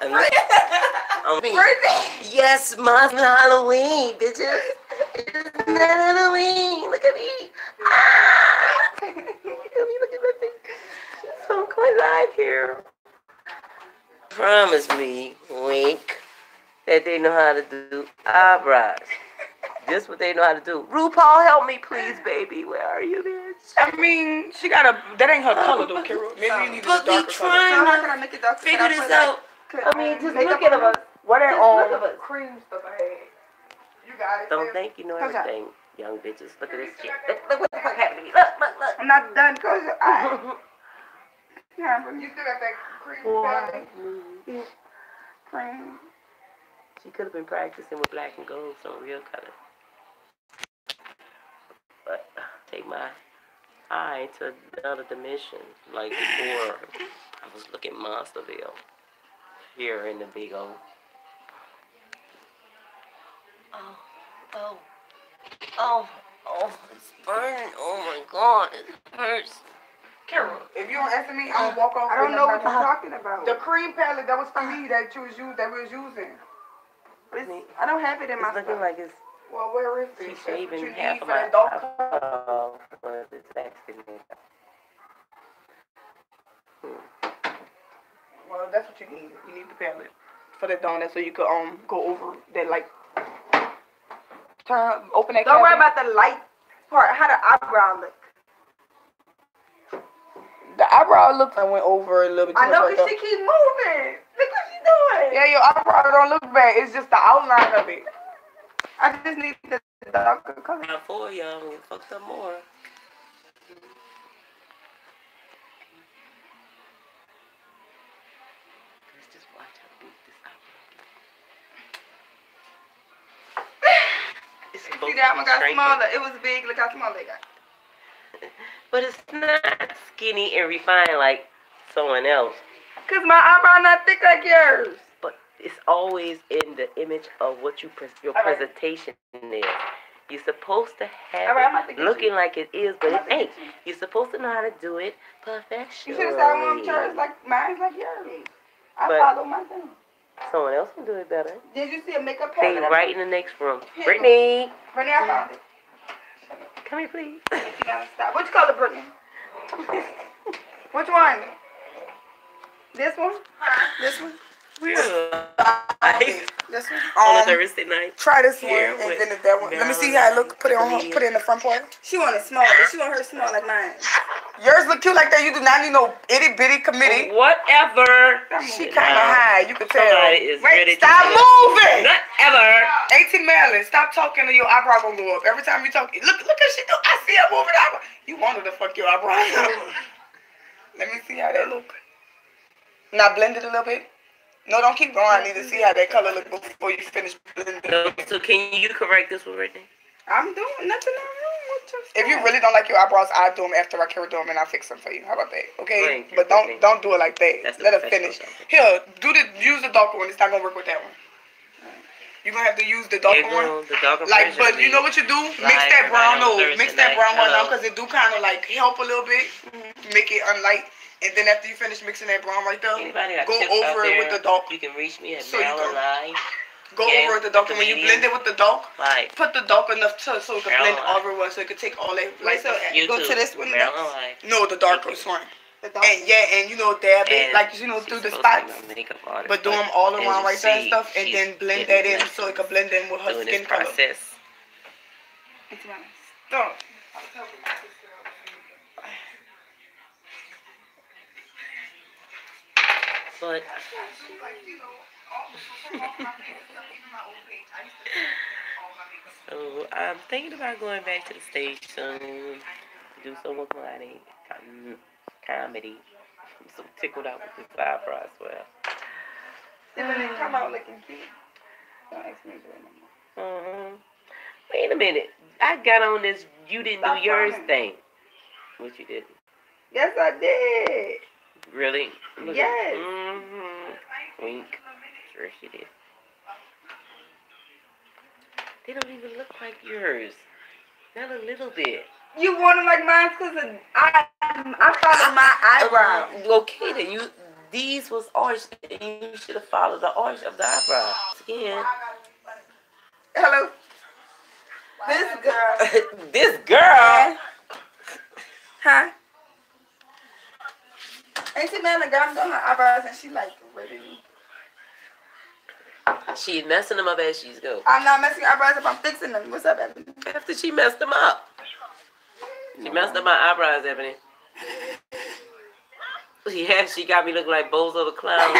I'm, I'm, yes, month Halloween, bitches. It's not Halloween. Look at me. Ah! look at me. Look at my face. So I'm quite live here. Promise me, wink, that they know how to do eyebrows. Just what they know how to do. RuPaul, help me, please, baby. Where are you, bitch? I mean, she got a. That ain't her color though, Carol. Maybe you need But a we darker color. trying So how to can I make it darker? figure this out. Could I mean, just look at on them. What are Just look on? at the cream stuff I had. You got it. Don't sis. think you know Okay. everything, young bitches. Look at this shit. Look, look what the fuck happened to me. Look, look, look. I'm not done because I. Yeah, but you still got that cream palette. Boy, Cream. She could have been practicing with black and gold, some real color. But uh, take my eye to another dimension, like before I was looking Monsterville here in the big old. Oh, oh, oh, oh, it's burning. Oh my god, it hurts. Carol, if you don't answer me, I'll uh, walk off. I don't know what you're color. talking about. The cream palette that was for me ah. that you was using, that we was using. It's- I don't have it in my It's looking stuff. like it's Well, where is it? That's what shaving half of my that dark but it's actually Well, that's what you need. You need the palette for that donut, so you could um go over that like turn open that. Don't worry about the light part. How the eyebrow look. the eyebrow looks. I went over a little bit. Too I know much because right she keep moving. Look what she doing. Yeah, your eyebrow don't look bad. It's just the outline of it. I just need the darker color. Not for y'all, we fucked up more. See that one got shrinking, smaller. It was big. Look how small they got. But it's not skinny and refined like someone else. Cause my eyebrow not thick like yours. But it's always in the image of what you pres your All right. presentation is. You're supposed to have All right, I'm to it get looking like it is, but it about to ain't. You're supposed to know how to do it professionally. You should have said one church like mine's like yours. I But- follow my thing. Someone else can do it better. Did you see a makeup Stay palette? right in the next room. Here. Brittany, Brittany, I found it. come here, please. You gotta stop. Which color, Brittany? Which one? This one? This one? We're Okay. This one? on a Um, Thursday night. try this one Here and then that one. Let me see how it look. Put it on. her- Put it in the front part. She want it small. She want her small like mine. Yours look cute like that. You do not need no itty bitty committee. Whatever. She kind of high. You can tell. Somebody is ready Wait, stop moving. Not ever. AT Marilyn, stop talking or your eyebrow gonna go up. Every time you talk, look, look at she do. I see her moving eyebrow. You wanted to fuck your eyebrow. Let me see how that look. Now blend it a little bit. No, don't keep going. I need to see how that color look before you finish blending. No, so can you correct this one right there? I'm doing nothing your If you really don't like your eyebrows, I do them after I can do them and I'll fix them for you. How about that? Okay? Thank you, but don't thank don't do it like that. That's Let her professional finish. stuff. Here, do the use the darker one. It's not gonna work with that one. You're gonna have to use the darker There one. the darker Like, but you know what you do? Mix that brown right on no, Thursday mix that night. brown one down Hello. because it do kind of like help a little bit, mm-hmm. make it unlight. And then after you finish mixing that brown right there, Anybody go over it there, with the dark. You can reach me at So you Marilyn go- Yeah, over the dark. And when you blend it with the dark, Live. put the dark enough to, so it can blend Marilyn. everywhere, so it can take all that. Wait, Like, so YouTube. go to this one next. No, the darker one. The dark. And yeah, and you know dab it, like you know she's through the supposed spots. my makeup But do them all around you right there and stuff, and then blend that in so it can blend in with her doing skin this color. process. It's mine. Don't. But so I'm thinking about going back to the stage soon, do some with money, com- comedy. I'm so tickled out with this eyebrow as well. Then when they come out looking cute, don't ask me to do it no more. hmm Wait a minute. I got on this you didn't Stop do yours frowning. thing. Which you didn't. Yes, I did. Really? Yes. Mm-hmm. Wink. Sure she did. They don't even look like yours. Not a little bit. You want them like mine because I I follow my eyebrows. Okay, then you these was arched, and you should have followed the arch of the eyebrows. Again. Hello. This girl. this girl. Huh? Ain't she mad? The girl doing her eyebrows and she like ready. She's messing them up as she's go. I'm not messing your eyebrows up. I'm fixing them. What's up, Ebony? After she messed them up. She messed up my eyebrows, Ebony. Yeah, she got me looking like Bozo the Clown.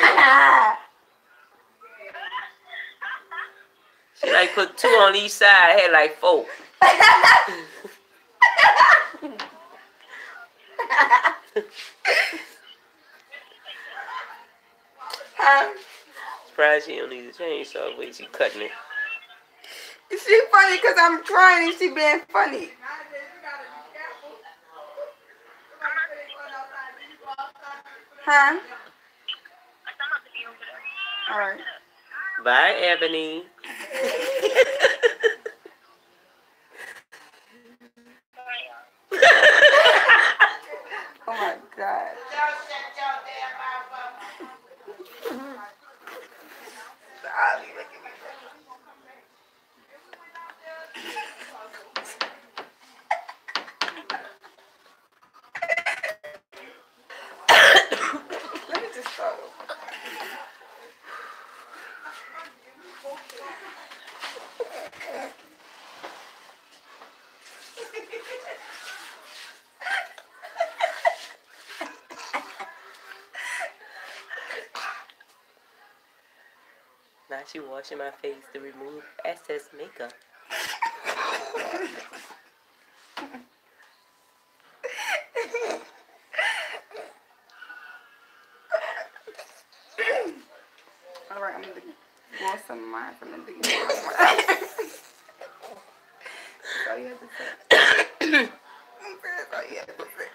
She like put two on each side. I had like four. huh? Surprised she don't need to change, so wait, she cutting it. Is She funny because I'm trying and she being funny. Huh? All right. Bye, Ebony. Oh my god. Stop, you making me Let me just start over. Now she washing my face to remove excess makeup. All right, I'm gonna go some mine from the beginning. That's you have to say. That's all you have to say.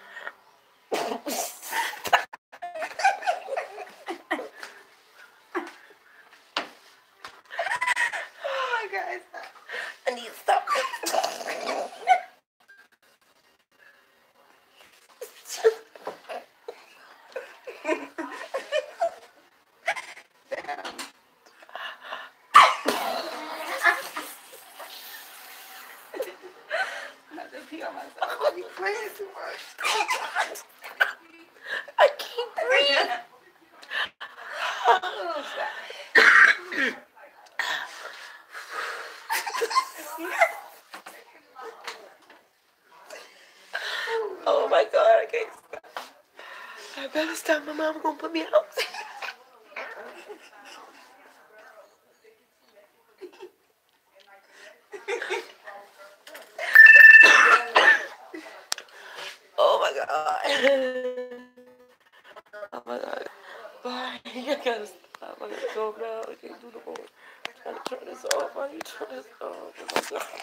oh my god. stop. I need to stop. Damn. I'm about to pee I'm playing too much. I can't breathe. Oh. Oh my god, I can't stop. I better stop. My mom gonna put me out. oh my god. Oh my god. Bye. I gotta stop. I gotta go now. I can't do the more. Trying to turn this off. I need to turn this off. Oh my god.